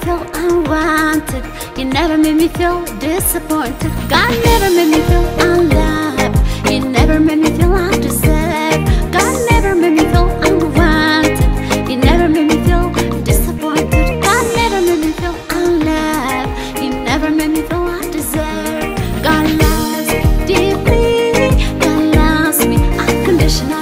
feel unwanted. You never made me feel disappointed. God never made me feel unloved. You never made me feel undeserved. God never made me feel unwanted. You never made me feel disappointed. God never made me feel unloved. You never made me feel undeserved. God loves me deeply. God loves me unconditionally.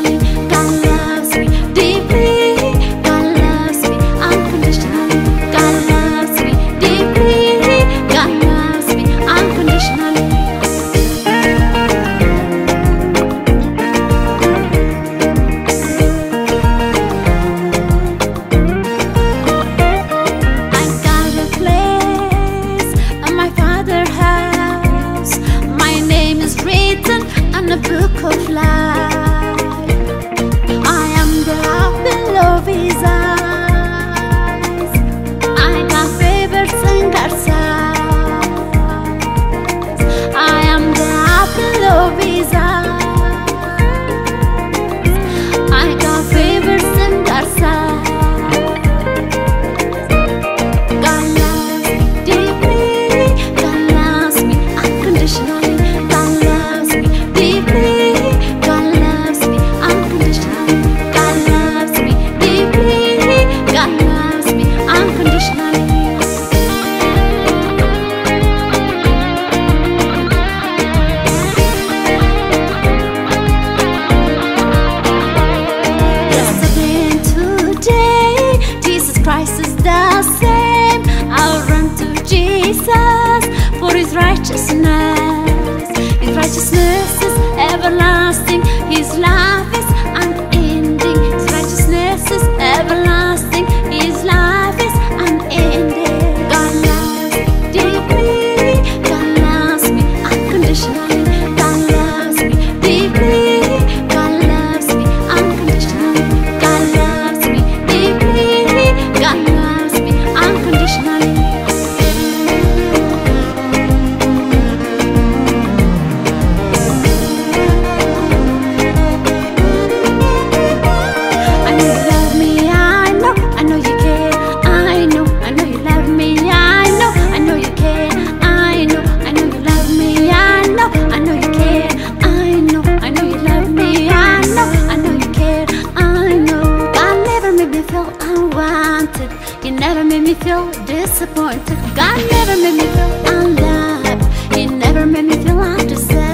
You never made me feel disappointed. God never made me feel unloved. He never made me feel undeserved.